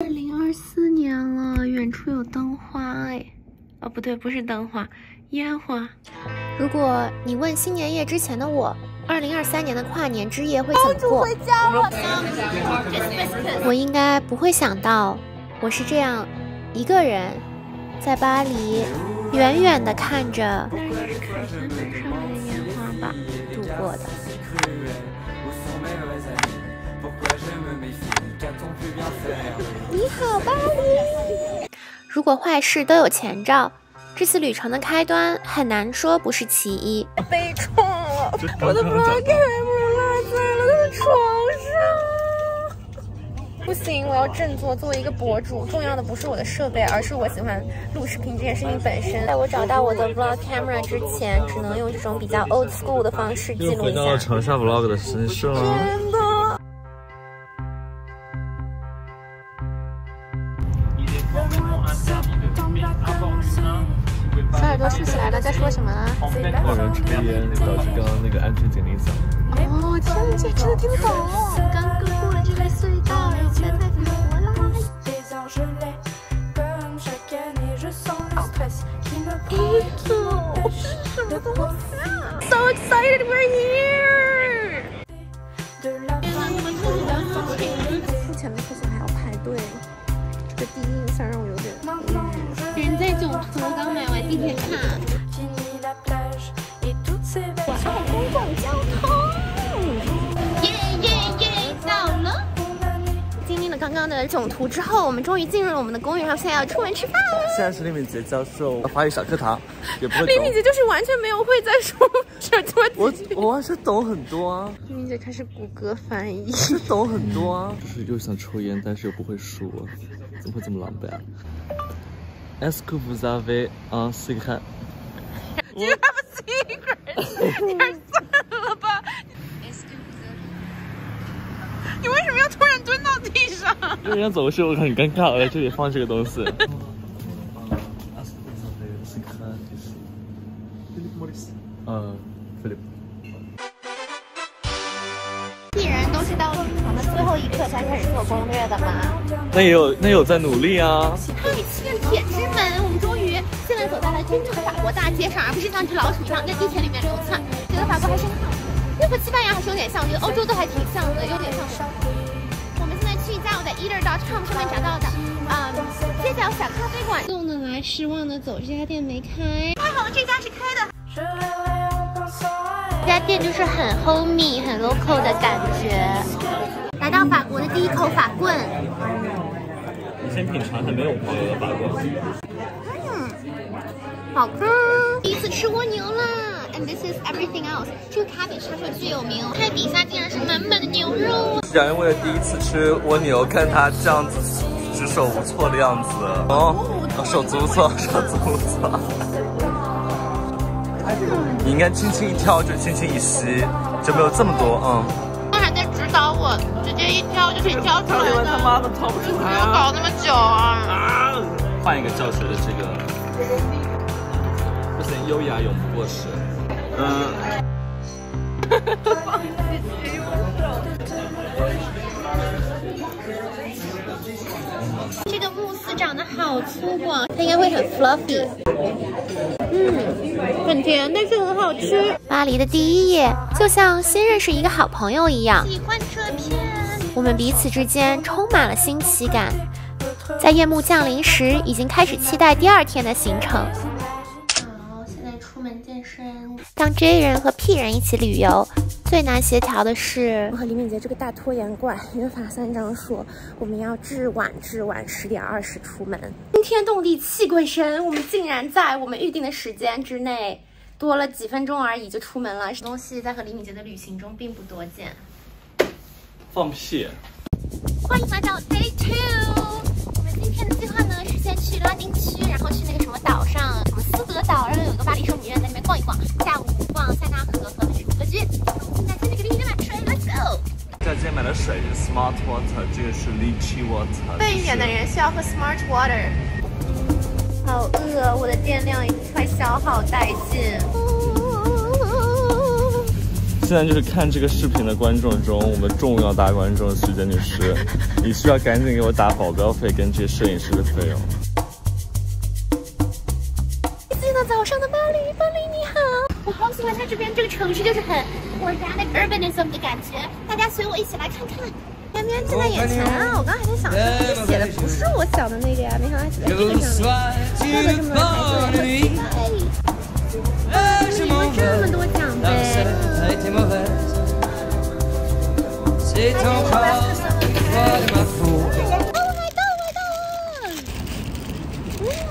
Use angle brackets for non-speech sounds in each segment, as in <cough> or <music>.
二零二四年了，远处有灯花哎，哦不对，不是灯花，烟花。如果你问新年夜之前的我，二零二三年的跨年之夜会怎么过？我应该不会想到，我是这样一个人在巴黎，远远的看着看天门上面的烟花吧度过的。你好，巴黎。如果坏事都有前兆，这次旅程的开端很难说不是其一。被撞了，我的 vlog camera 落在了他的床上。不行，我要振作。作为一个博主，重要的不是我的设备，而是我喜欢录视频这件事情本身。在我找到我的 vlog camera 之前，只能用这种比较 old school 的方式记录一下。回到了长沙 vlog 的身上。来了，在说什么？有人抽烟，导致刚刚那个安全警铃响。哦，天哪，这真的听得懂。刚刚过了这个隧道，然后再再返回来。<laughs> So excited we're here！了囧途之后，我们终于进入了我们的公园，然后现在要出门吃饭了。现在是李敏杰教授法语小课堂，也不会李敏杰就是完全没有会在说这多我我完全懂很多啊。李敏杰开始谷歌翻译，是懂很多啊。<laughs> 就是又想抽烟，但是又不会说，怎么会这么狼狈啊？Est-ce que vous avez un cigarette？You <laughs> have a secret？你太算了吧！你为什么要突然蹲到地上？因为人走的时候很尴尬，我在这里放这个东西。呃，Philip。必然都是到旅程的最后一刻才开始做攻略的吗。那也有，那也有在努力啊。哈里七个铁之门，我们终于现在走在了真正的法国大街上，而不是像只老鼠一样在地铁里面流窜。觉得法国还是很好，因为和西班牙还是有点像，我觉得欧洲都还挺像的，有点像的。我们现在去一家我在 eater.com 上面找到的，啊、街角小咖啡馆。送的来，失望的走，这家店没开。太好了，这家是开的。这家店就是很 homey、很 local 的感觉。来到法国的第一口法棍，你先品尝一下没有黄油的法棍。嗯，好吃。第一次吃蜗牛啦，and this is everything else。这个 cabbage 它说巨有名，它底下竟然是满满的牛肉。小袁为了第一次吃蜗牛，看它这样子只手无措的样子，哦，手足无措，手足无措。你应该轻轻一挑就轻轻一吸，就没有这么多，嗯。他还在指导我，直接一挑就可以挑出来的。他妈的挑不出来没有搞那么久啊！啊！换一个教学的这个，不行，优雅永不过时。嗯。这个慕斯长得好粗犷，它应该会很 fluffy。嗯，很甜，但是很好吃。巴黎的第一夜就像新认识一个好朋友一样，喜欢这片。我们彼此之间充满了新奇感。在夜幕降临时，已经开始期待第二天的行程。当 J 人和 P 人一起旅游，最难协调的是我和李敏杰这个大拖延怪，约法三章说我们要至晚至晚十点二十出门。惊天动地，气鬼神，我们竟然在我们预定的时间之内多了几分钟而已就出门了。这东西在和李敏杰的旅行中并不多见。放屁！欢迎来到 Day Two。我们今天的计划呢是先去拉丁区，然后去那个什么岛上，什么斯德岛，然后有一个巴黎圣母院，在那边逛一逛。下午逛塞纳河和那什么歌剧。现在去那个地方买水，Let's go。在今天买的水是 Smart Water，这个是 Lychee Water。笨一点的人需要喝 Smart Water。好饿，我的电量已经快消耗殆尽。现在就是看这个视频的观众中，我们重要大观众徐杰女士，你需要赶紧给我打保镖费跟这些摄影师的费用。喜欢它这边这个城市，就是很 organic urbanism 的感觉。大家随我一起来看看。边边近在眼前啊！我刚刚还在想，这写的不是我想的那个呀，没想到写在这个上面。这个这么？排队，怎么？这么？多奖杯？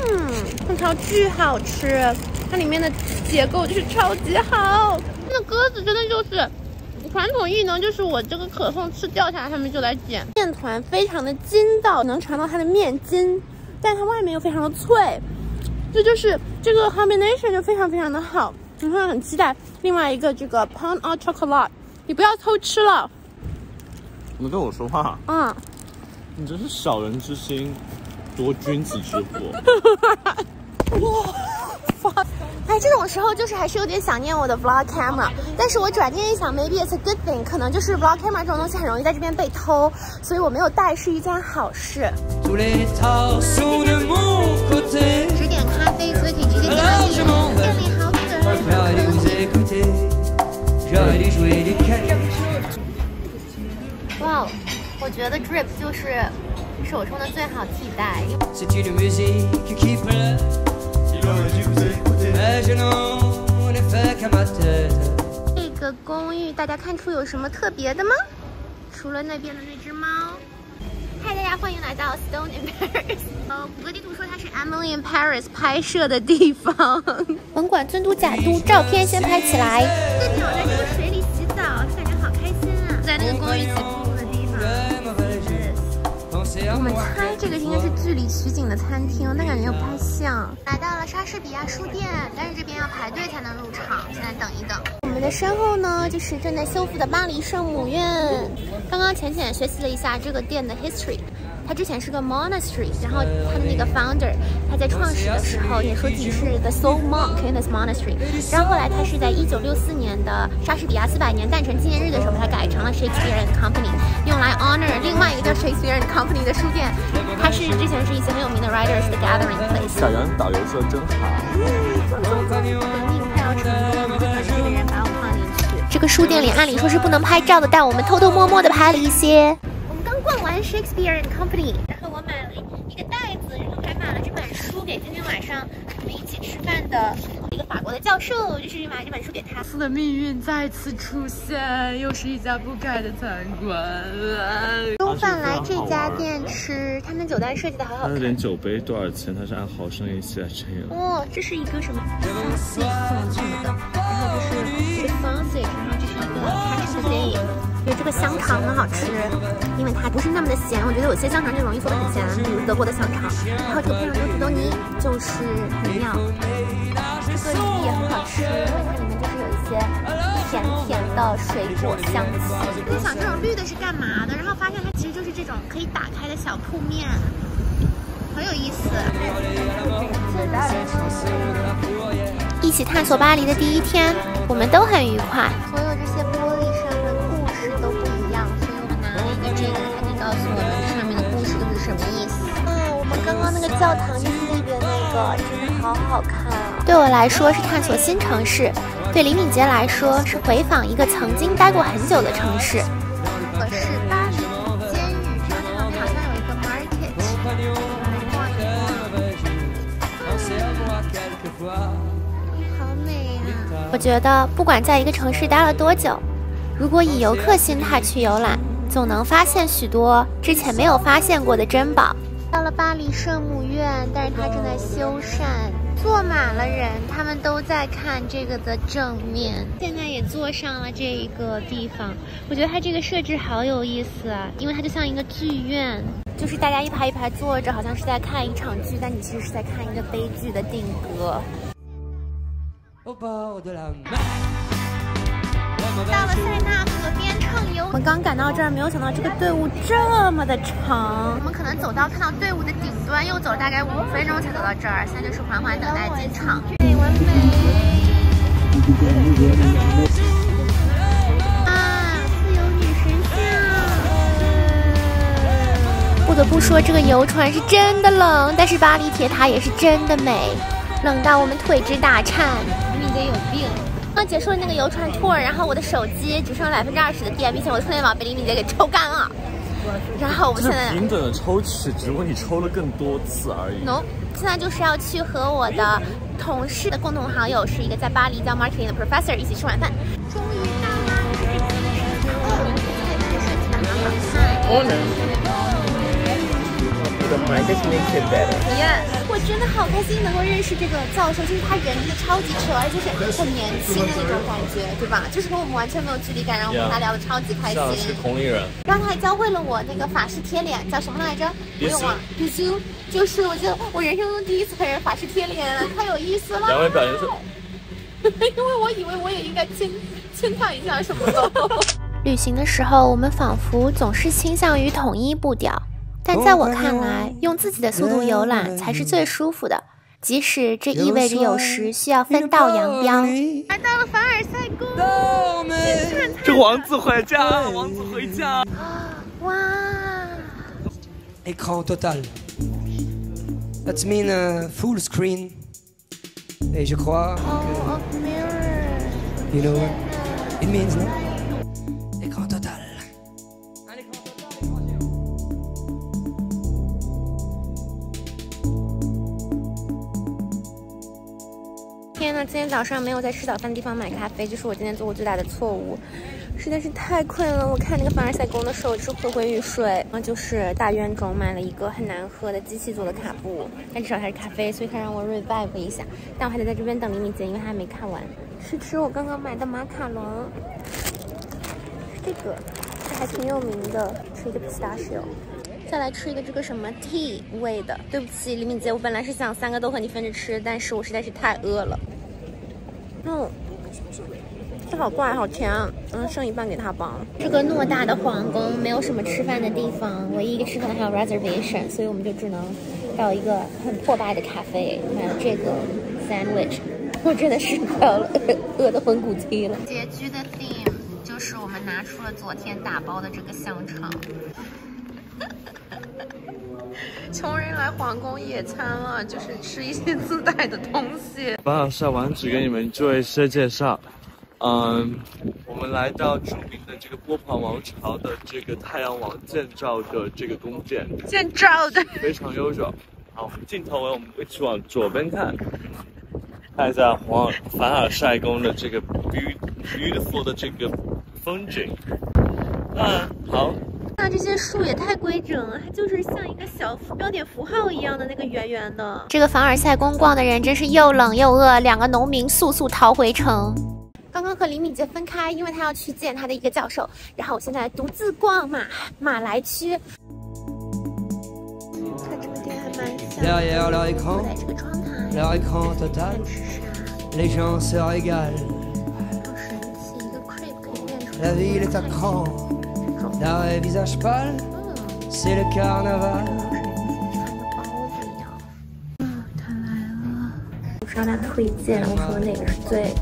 嗯，空调巨好吃，它里面的结构就是超级好。那鸽子真的就是传统异能，就是我这个可颂吃掉下来，他们就来捡。面团非常的筋道，能尝到它的面筋，但它外面又非常的脆，这就是这个 combination 就非常非常的好。我会很期待另外一个这个 pound of chocolate，你不要偷吃了。怎么跟我说话？嗯，<laughs> 你真是小人之心，夺君子之腹。<laughs> 哇，哎，这种时候就是还是有点想念我的 vlog camera。但是我转念一想，maybe it's a good thing，可能就是 vlog camera 这种东西很容易在这边被偷，所以我没有带是一件好事。只点咖啡，所以可以直接喝。这里好可爱。哇，我觉得 drip 就是手冲的最好替代。这个公寓大家看出有什么特别的吗？除了那边的那只猫。嗨，大家欢迎来到 Stone in Paris。呃，谷歌地图说它是 Emily in Paris 拍摄的地方。<laughs> 甭管尊嘟假嘟，照片先拍起来。这鸟在这个水里洗澡，感觉好开心啊！在那个公寓起我们猜这个应该是剧里取景的餐厅，但感觉又不太像。来到了莎士比亚书店，但是这边要排队才能入场，现在等一等。我们的身后呢，就是正在修复的巴黎圣母院。刚刚浅浅学习了一下这个店的 history。它之前是个 monastery，然后它的那个 founder，他在创始的时候也说自己是 the sole monk in this monastery，然后后来他是在一九六四年的莎士比亚400年诞辰纪念日的时候，把它改成了 Shakespeare and Company，用来 honor 另外一个叫 Shakespeare and Company 的书店。它是之前是一些很有名的 writers 的 gathering place。小杨导游说真好。革命快要成功了，就等这个人把我放进去。这个书店里按理说是不能拍照的，但我们偷偷摸摸的拍了一些。Shakespeare and Company，然后我买了一个袋子，然后还买了这本书给今天晚上我们一起吃饭的一个法国的教授，就是买这本书给他。次的命运再次出现，又是一家不改的。餐馆。中饭来这家店吃，他们酒单设计的好好看。它的连酒杯多少钱？它是按毫升一起来称的。哦，这是一个什么？sausage 什么？的，然后这是这个 sausage，然后这是一个。觉得这个香肠很好吃，因为它不是那么的咸。我觉得有些香肠就容易做的很咸，比如德国的香肠。然后这个配上这个土豆泥就是很妙。这个梨也很好吃，因为它里面就是有一些甜甜的水果香气。在想这种绿的是干嘛的，然后发现它其实就是这种可以打开的小铺面，很有意思。一起探索巴黎的第一天，我们都很愉快。刚刚那个教堂就是那边那个，真的好好看啊！对我来说是探索新城市，对李敏杰来说是回访一个曾经待过很久的城市。可是巴黎监狱这个地方好像有一个 market，好美啊！我觉得不管在一个城市待了多久，如果以游客心态去游览，总能发现许多之前没有发现过的珍宝。到了巴黎圣母院，但是它正在修缮，坐满了人，他们都在看这个的正面。现在也坐上了这个地方，我觉得它这个设置好有意思啊，因为它就像一个剧院，就是大家一排一排坐着，好像是在看一场剧，但你其实是在看一个悲剧的定格。到了塞纳河我们刚赶到这儿没有想到这个队伍这么的长。我们可能走到看到队伍的顶端又走了大概五分钟才走到这儿现在就是缓缓等待进场。美完美啊自由女神像。不得不说这个游船是真的冷但是巴黎铁塔也是真的美。冷到我们腿直打颤。你得有病。刚结束了那个游船 tour，然后我的手机只剩了百分之二十的电，并且我的充电宝被李敏杰给抽干了。然后我们现在平等的抽取，只不过你抽了更多次而已。no，现在就是要去和我的同事的共同好友，是一个在巴黎教 marketing 的 professor 一起吃晚饭。终于到啦！我能。The mic makes it better. Yes，我真的好开心能够认识这个教授，就是他人真的超级扯，而且是很年轻的那种感觉，对吧？就是和我们完全没有距离感，然后我们跟他聊得超级开心是。同龄人。然后他还教会了我那个法式贴脸，叫什么来着？不用忘了，必须就是我觉得我人生中第一次和人法式贴脸，太有意思了。两位表现是。<laughs> 因为我以为我也应该亲亲他一下什么的。<laughs> <laughs> 旅行的时候，我们仿佛总是倾向于统一步调，但在我看来，用自己的速度游览才是最舒服的，即使这意味着有时需要分道扬镳。来到了凡尔赛宫，这王子回家，王子回家。哇！Écran total. That means uh, full screen. Et je crois Oh, que, you know what it means, no? 早上没有在吃早饭的地方买咖啡，这是我今天做过最大的错误。实在是太困了，我看那个凡尔赛宫的时候就是昏昏欲睡。然后就是大院中买了一个很难喝的机器做的卡布，但至少它是咖啡，所以它让我 revive 一下。但我还得在这边等李敏姐，因为她还没看完。吃吃我刚刚买的马卡龙，这个，这还挺有名的，是一个 pistachio。再来吃一个这个什么 tea 味的。对不起，李敏杰，我本来是想三个都和你分着吃，但是我实在是太饿了。嗯，这好怪，好甜啊！嗯，剩一半给他吧。这个偌大的皇宫没有什么吃饭的地方，唯一一个吃饭的还有 reservation，所以我们就只能到一个很破败的咖啡买了这个 sandwich。我真的是快要饿得魂骨梯了。拮据的 theme 就是我们拿出了昨天打包的这个香肠。穷人来皇宫野餐了，就是吃一些自带的东西。凡尔赛王子给你们做一些介绍。嗯，我们来到著名的这个波旁王朝的这个太阳王建造的这个宫殿，建造的。非常悠久。好，镜头我们一起往左边看，看一下皇凡尔赛宫的这个 beau beautiful 的这个风景。嗯，好，那这些树也太规整了，它就是像一个小标点符号一样的那个圆圆的。这个凡尔赛宫逛的人真是又冷又饿，两个农民速速逃回城。刚刚和李敏杰分开，因为他要去见他的一个教授，然后我现在独自逛马马来区。看这个店还蛮像 Derrière leur 坐在这个窗台 écran total, 吃啥？les gens se régalent. 好神奇，一个 crepe 可以变出 La ville est à cran, d'un vrai visage pâle, c'est le carnaval. 包子一样。我是让他推荐，我说哪个是最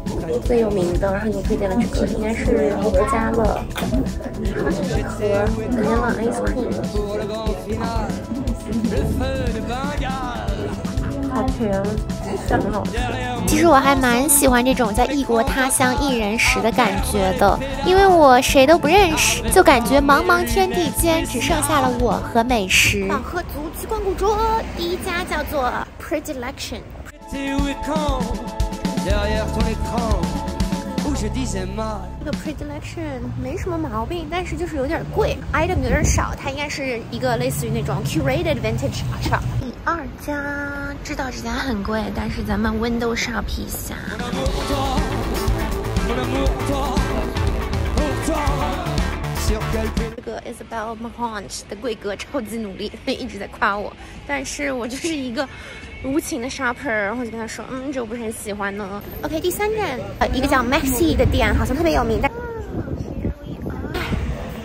最有名的，然后你推荐了这个，应该是罗家乐，它是一盒 vanilla ice cream，好甜，但很好吃。其实我还蛮喜欢这种在异国他乡一人食的感觉的，因为我谁都不认识，就感觉茫茫天地间只剩下了我和美食。饱喝足去光顾桌，第一家叫做 Predilection。这个 Predilection 没什么毛病，但是就是有点贵，item 有点少，它应该是一个类似于那种 curated vintage shop。家知道这家很贵，但是咱们 window shop 一下。Mon amour, toi, pour toi. Sur quel pied 这个 Isabel Marant 的贵哥超级努力，一直在夸我，但是我就是一个无情的 shopper，然后就跟他说，嗯，这我不是很喜欢呢。OK，第三站，呃，一个叫 Maxi 的店，好像特别有名，但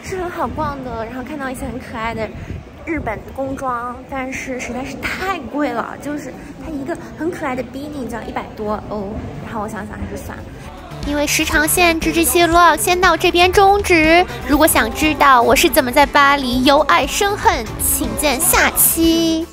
是很好逛的，然后看到一些很可爱的日本的工装但是实在是太贵了就是它一个很可爱的 beanie 就要一百多欧然后我想想还是算了。因为时长限制这些 log 先到这边终止如果想知道我是怎么在巴黎由爱生恨请见下期。